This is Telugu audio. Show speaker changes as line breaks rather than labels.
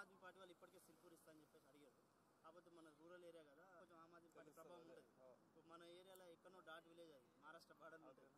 ఆద్మీ పార్టీ వాళ్ళు ఇప్పటికే సిల్పూర్ ఇస్తా అని చెప్పేసి అడిగారు. కాకపోతే మన రూరల్ ఏరియా కదా కొంచెం ఆమ్ ఆద్మీ పార్టీ ప్రభావం ఉంటుంది. మన ఏరియాలో ఎక్కడో డాట్ విలేజ్ అది మహారాష్ట్ర బార్డర్ ఉంటుంది.